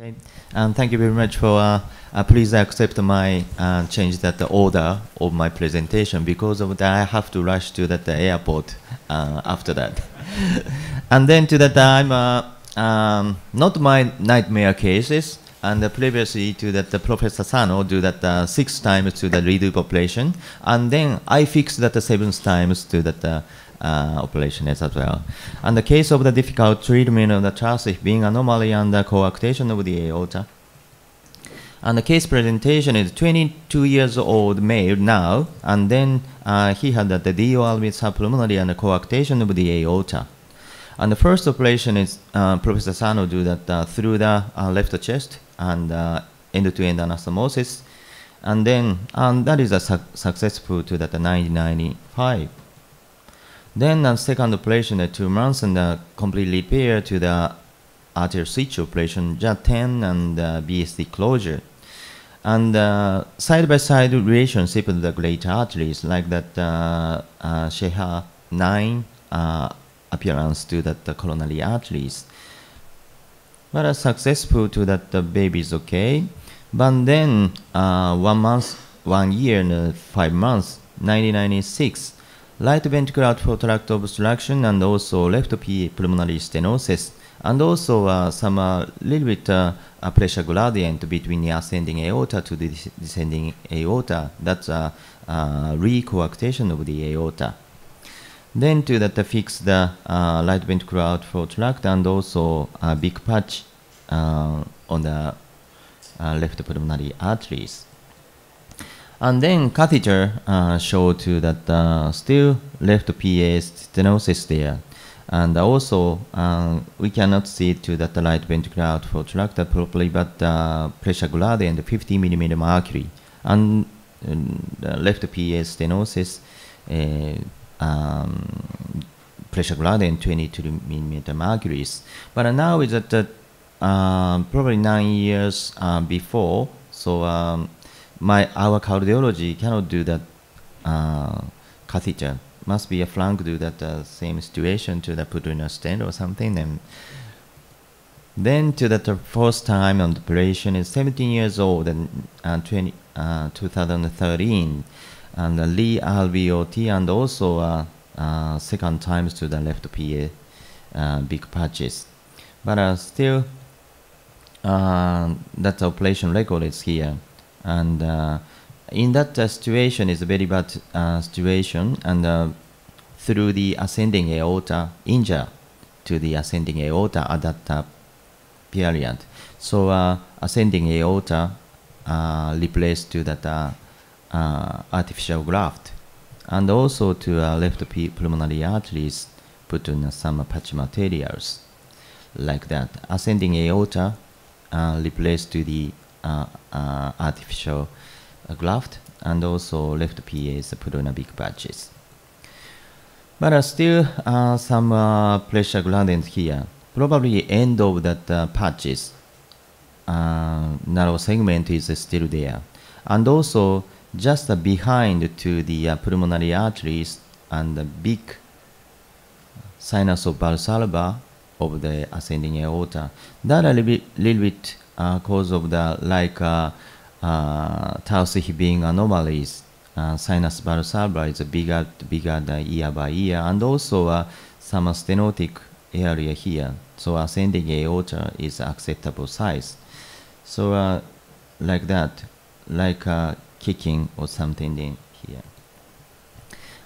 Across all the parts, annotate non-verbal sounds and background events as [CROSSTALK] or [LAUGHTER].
Okay, and thank you very much for. Uh, uh, please accept my uh, change that the order of my presentation because of that I have to rush to that the airport uh, after that, [LAUGHS] and then to that I'm uh, um, not my nightmare cases and previously to that the Professor Sano do that uh, six times to the redo population, and then I fix that the seventh times to that. Uh, operation as well. And the case of the difficult treatment of the Taussig-Bing anomaly and the coarctation of the aorta. And the case presentation is 22 years old male now, and then uh, he had the DOR with subpulmonary and the coarctation of the aorta. And the first operation is uh, Professor Sano do that uh, through the uh, left chest and uh, end-to-end anastomosis, and then and that is a su successful to that 1995. Then the second operation, uh, two months, and uh, complete repair to the arterial switch operation, Jatene and uh, VSD closure. And side-by-side relationship with the great arteries, like that uh, uh, Shaher 9 uh, appearance to that the coronary arteries. But uh, successful to that the baby is okay. But then uh, one month, one year and five months, 1996, right ventricular outflow tract obstruction and also left PE pulmonary stenosis and also uh, some uh, little bit uh, pressure gradient between the ascending aorta to the descending aorta. That's a recoarctation of the aorta. Then to that uh, fix the uh, right ventricular outflow tract and also a big patch uh, on the left pulmonary arteries. And then catheter uh, showed to that uh, still left PA stenosis there. And also, uh, we cannot see to that the right ventricular outflow tract properly, but uh, pressure gradient 50 millimeter mercury. And the left PA stenosis, uh, um, pressure gradient 22 millimeter mercury. But now is that uh, probably nine years uh, before, so um, my our cardiology cannot do that uh, catheter. Must be a flank do that uh, same situation to the put in a stent or something. And then to the first time on the operation is 17 years old and uh, 20, uh, 2013 and the Lee RVOT and also uh, uh, second times to the left PA uh, big patches. But uh, still, uh, that operation record is here and uh, in that uh, situation is a very bad uh, situation. And through the ascending aorta injure to the ascending aorta at that period. So ascending aorta replaced to that artificial graft. And also to uh, left pulmonary arteries put in uh, some patch materials like that. Ascending aorta uh, replaced to the uh, uh, Uh, uh, artificial graft and also left PAs put on a big batches. But uh, still uh, some pressure gradient here. Probably end of that patches narrow segment is still there. And also just behind to the pulmonary arteries and the big sinus of Valsalva of the ascending aorta. That a little bit, little bit uh, cause of the like uh, uh, Tau being anomalies. Uh, sinus valsalva is bigger, bigger than year by year, and also uh, some stenotic area here. So ascending aorta is acceptable size. So uh, like that, like uh, kicking or something in here.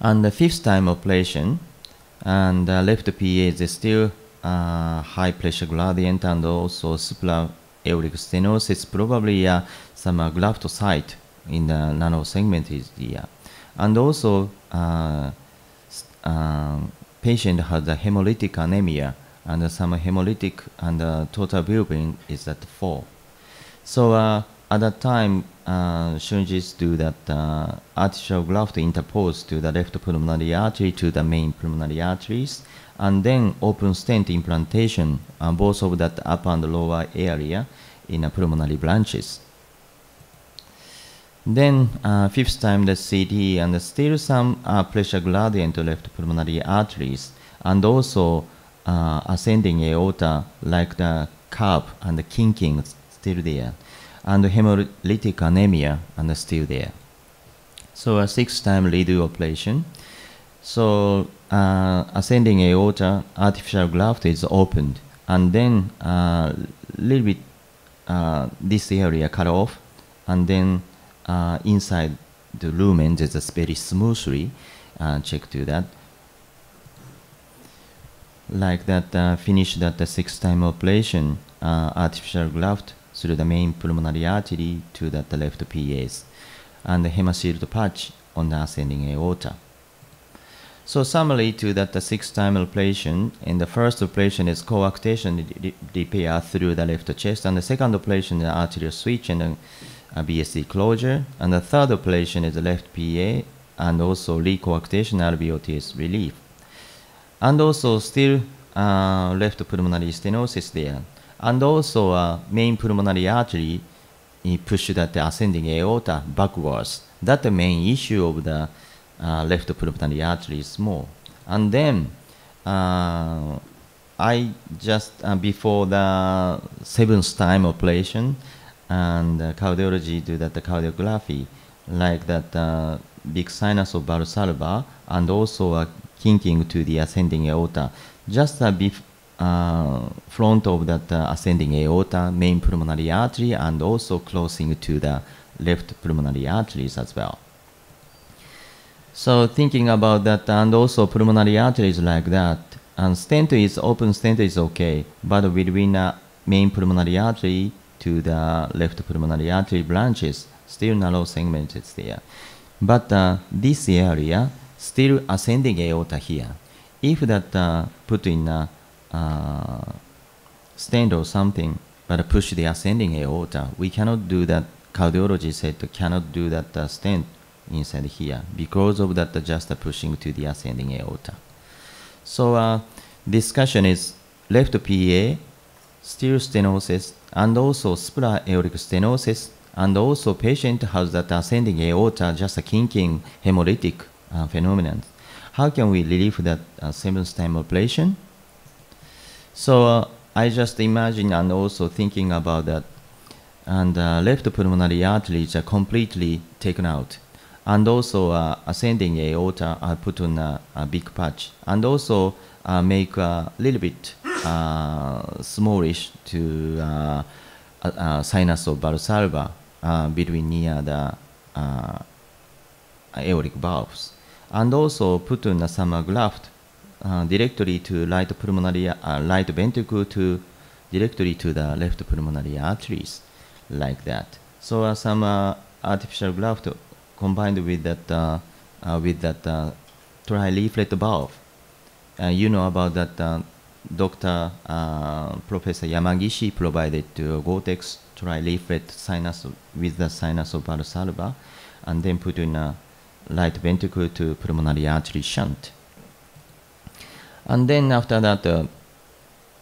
And the fifth time operation, and uh, left PA is still uh, high pressure gradient and also supra aortic stenosis, probably uh, some uh, graft site in the nano segment is there. And also, uh, uh, patient has a hemolytic anemia and some hemolytic and uh, total bilirubin is at 4. So uh, at that time, uh, do that uh, artificial graft interpose to the left pulmonary artery to the main pulmonary arteries and then open stent implantation on both of that upper and lower area in the pulmonary branches. Then uh, fifth time the CT and still some uh, pressure gradient to left pulmonary arteries and also uh, ascending aorta like the curve and the kinking still there, and hemolytic anemia and still there. So a six-time redo operation. So uh, ascending aorta artificial graft is opened, and then a uh, little bit uh, this area cut off, and then uh, inside the lumen there's a very smoothly uh, check to that. Like that, uh, finish that the six-time operation artificial graft through the main pulmonary artery to that the left PAs, and the Hemashield patch on the ascending aorta. So summary to that the six-time operation, in the first operation is coarctation repair through the left chest, and the second operation is arterial switch and a, a VSD closure, and the third operation is the left PA, and also recoarctation LVOTS relief. And also still uh, left pulmonary stenosis there, and also uh, main pulmonary artery push that ascending aorta backwards. That's the main issue of the uh, left pulmonary artery is small. And then uh, I just uh, before the seventh time operation and uh, cardiology do that the cardiography like that uh, big sinus of Valsalva and also a kinking to the ascending aorta just a bit uh, front of that uh, ascending aorta main pulmonary artery and also closing to the left pulmonary arteries as well. So thinking about that, and also pulmonary arteries like that, and stent is open stent is okay, but between a main pulmonary artery to the left pulmonary artery branches, still narrow segment is there. But uh, this area, still ascending aorta here. If that uh, put in a uh, stent or something, but push the ascending aorta, we cannot do that. Cardiology said cannot do that uh, stent inside here because of that just pushing to the ascending aorta. So uh, discussion is left PA, still stenosis, and also supra-aortic stenosis, and also patient has that ascending aorta, just a kinking hemolytic uh, phenomenon. How can we relieve that uh, seventh time operation? So uh, I just imagine and also thinking about that, and uh, left pulmonary arteries are completely taken out. And also uh, ascending aorta I put on a, a, big patch. And also uh, make a little bit uh, smallish to uh, sinus of Valsalva uh, between near the aortic valves. And also put on some graft directly to right pulmonary right ventricle to directly to the left pulmonary arteries like that so some artificial graft combined with that uh, uh, with that uh, tri-leaflet valve. you know about that Dr. Professor Yamagishi provided to Gore-Tex tri-leaflet sinus with the sinus of Valsalva and then put in a right ventricle to pulmonary artery shunt. And then after that, uh,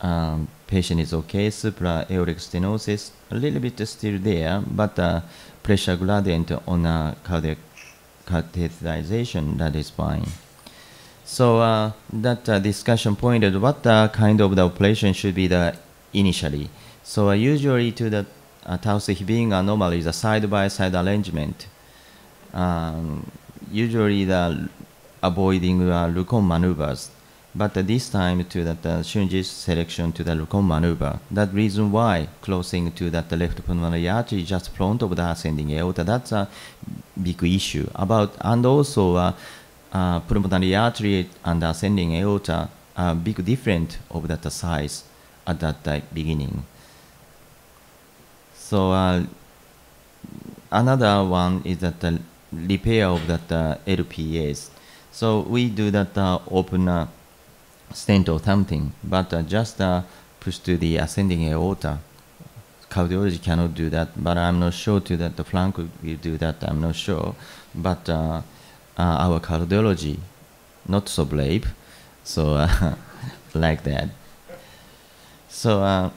um, patient is okay, supra-aortic stenosis, a little bit still there, but uh, pressure gradient on a cardiac catheterization, that is fine. So uh, that uh, discussion pointed what uh, kind of the operation should be the initially. So uh, usually to the uh, Taussig-Bing anomaly, a side-by-side -side arrangement, um, usually the avoiding uh, Lecompte maneuvers but uh, this time to that uh, Shunji's selection to the Lecompte maneuver. That reason why closing to that left pulmonary artery just front of the ascending aorta. That's a big issue about and also uh, uh, pulmonary artery and ascending aorta are big different of that size at that uh, beginning. So uh, another one is that the repair of that uh, LPAs. So we do that uh, open uh, stent or something, but uh, just uh, push to the ascending aorta. Cardiology cannot do that, but I'm not sure to that the flank will do that. I'm not sure, but uh, uh our cardiology not so brave, so uh, [LAUGHS] like that. So.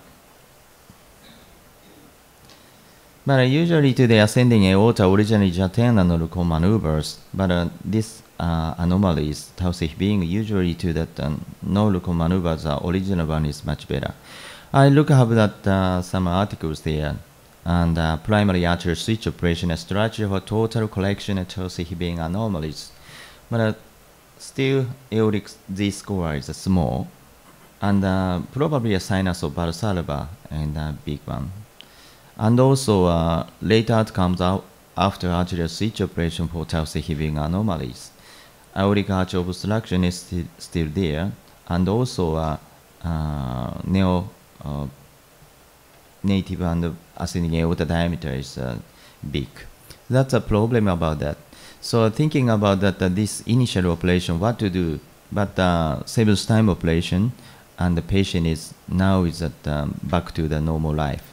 Uh, but usually to the ascending aorta originally 10 and maneuvers, but this uh, anomalies, Taussig-Bing usually to that um, no local maneuvers, the original one is much better. I look up that uh, some articles there, and uh, primary arterial switch operation a strategy for total collection of Chelsea being anomalies. But uh, still, aortic Z score is small, and uh, probably a sinus of Valsalva and a big one. And also, uh, later comes out after arterial switch operation for Taussig-Bing anomalies. Aortic arch obstruction is sti- still there, and also uh, uh, neo uh, native and ascending aorta diameter is uh, big. That's a problem about that. So thinking about that, uh, this initial operation, what to do, but uh, seventh time operation, and the patient is now is at, um, back to the normal life.